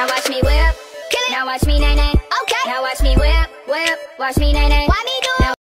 Now watch me whip. Now watch me nay nay. Okay. Now watch me whip, whip. Watch me nay nay. Why me